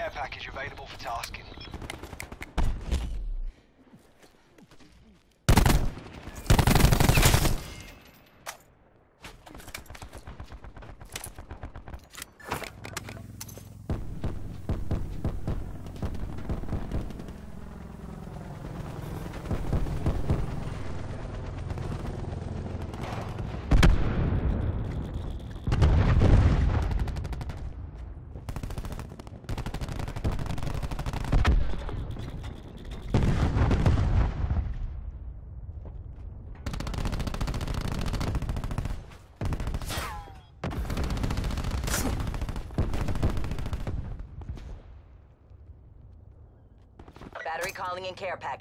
care package available for tasking. Battery calling in care package.